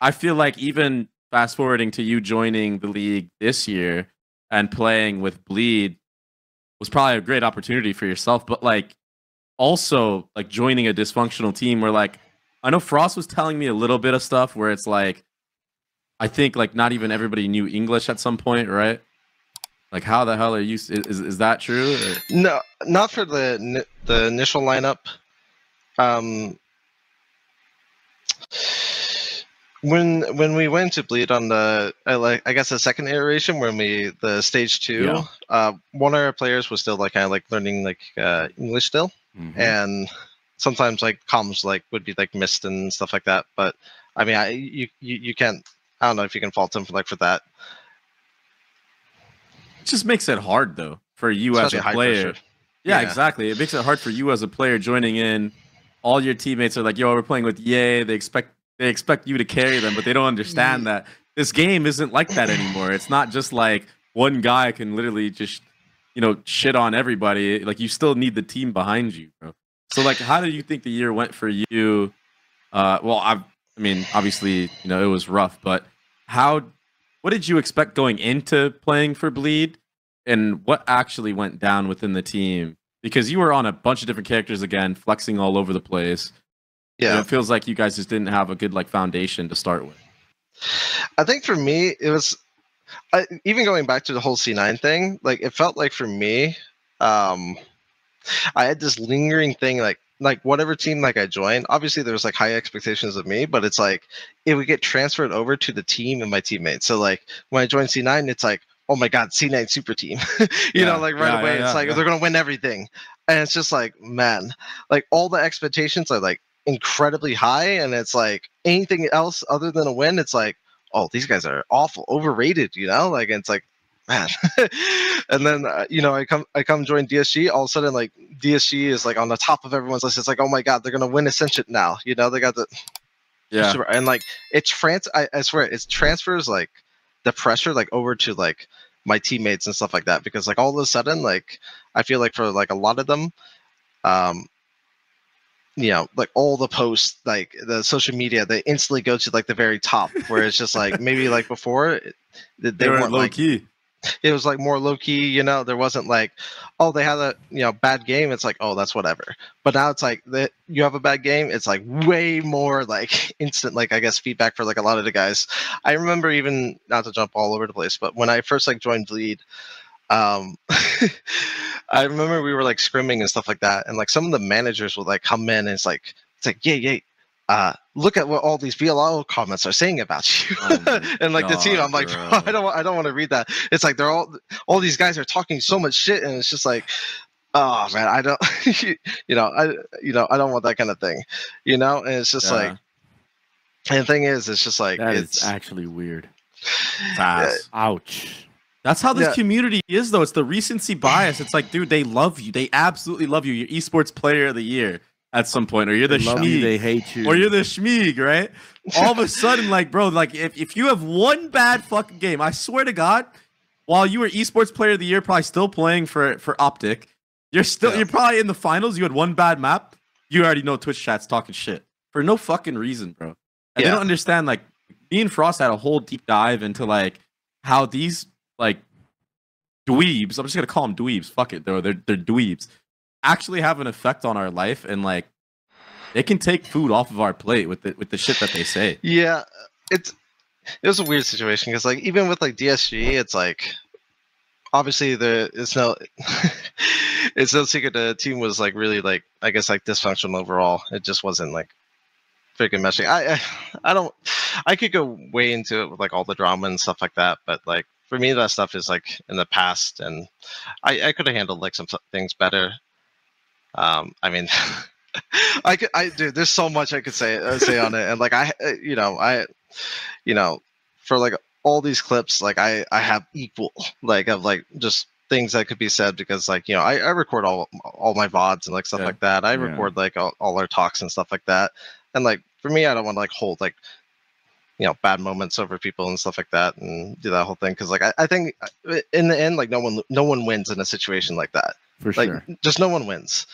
I feel like even fast forwarding to you joining the league this year and playing with Bleed was probably a great opportunity for yourself, but like also like joining a dysfunctional team where like I know Frost was telling me a little bit of stuff where it's like I think like not even everybody knew English at some point, right? Like how the hell are you? Is is that true? Or? No, not for the the initial lineup. Um, when when we went to bleed on the uh, like I guess the second iteration when we the stage two, yeah. uh, one of our players was still like kind of like learning like uh, English still, mm-hmm. and sometimes like comms like would be like missed and stuff like that. But I mean, I you you, you can't. I don't know if you can fault him for like for that. It just makes it hard though for you Especially as a player. Yeah, yeah, exactly. It makes it hard for you as a player joining in. All your teammates are like, "Yo, we're playing with Yay." They expect they expect you to carry them, but they don't understand that this game isn't like that anymore. It's not just like one guy can literally just you know shit on everybody. Like you still need the team behind you, bro. So like, how do you think the year went for you? Uh, well, I, I mean, obviously, you know, it was rough, but how? What did you expect going into playing for Bleed, and what actually went down within the team? Because you were on a bunch of different characters again, flexing all over the place. Yeah, and it feels like you guys just didn't have a good like foundation to start with. I think for me, it was I, even going back to the whole C9 thing. Like it felt like for me, um, I had this lingering thing like like whatever team like I joined, obviously there was like high expectations of me, but it's like it would get transferred over to the team and my teammates. So like when I joined C9, it's like, oh my god, C9 super team. you yeah, know, like right yeah, away, yeah, it's like they're gonna win everything. And it's just like, man, like all the expectations are like incredibly high, and it's like anything else other than a win, it's like, oh, these guys are awful, overrated, you know? Like it's like man. and then uh, you know I come I come join DSG. All of a sudden, like DSG is like on the top of everyone's list. It's like oh my god, they're gonna win Ascension now. You know they got the yeah, and like it's trans. I, I swear it's transfers like the pressure like over to like my teammates and stuff like that because like all of a sudden like I feel like for like a lot of them, um, you know, like all the posts, like the social media, they instantly go to like the very top, where it's just like maybe like before they, they weren't low like, key it was like more low key, you know. There wasn't like, oh, they had a you know bad game. It's like, oh, that's whatever. But now it's like that you have a bad game. It's like way more like instant, like I guess feedback for like a lot of the guys. I remember even not to jump all over the place, but when I first like joined Bleed, um, I remember we were like scrimming and stuff like that, and like some of the managers would like come in and it's like it's like yeah yeah uh, look at what all these VLR comments are saying about you. Oh and like God, the team, I'm like, I don't, I don't want to read that. It's like they're all, all these guys are talking so much shit, and it's just like, oh man, I don't, you know, I, you know, I don't want that kind of thing, you know. And it's just yeah. like, and the thing is, it's just like that it's actually weird. Yeah. Ouch. That's how this yeah. community is, though. It's the recency bias. It's like, dude, they love you. They absolutely love you. You're esports player of the year at some point, or you're the schmeeg, you, they hate you, or you're the schmeeg, right? All of a sudden, like, bro, like if, if you have one bad fucking game, I swear to God, while you were esports player of the year, probably still playing for for Optic, you're still yeah. you're probably in the finals. You had one bad map. You already know Twitch chat's talking shit for no fucking reason, bro. And yeah. they don't understand. Like, me and Frost had a whole deep dive into like how these like dweebs. I'm just gonna call them dweebs. Fuck it, though. They're they're dweebs actually have an effect on our life and like they can take food off of our plate with the with the shit that they say. Yeah, it's it was a weird situation because like even with like DSG, it's like obviously the it's no it's no secret the team was like really like I guess like dysfunctional overall. It just wasn't like freaking meshing. I, I I don't I could go way into it with like all the drama and stuff like that, but like for me that stuff is like in the past and I, I could have handled like some things better um, I mean, I could, I dude, there's so much I could say uh, say on it, and like I, uh, you know, I, you know, for like all these clips, like I, I have equal like of like just things that could be said because like you know I, I record all all my vods and like stuff yeah. like that. I yeah. record like all, all our talks and stuff like that, and like for me, I don't want to like hold like you know bad moments over people and stuff like that and do that whole thing because like I, I think uh, in the end like no one no one wins in a situation like that. For like, sure. just no one wins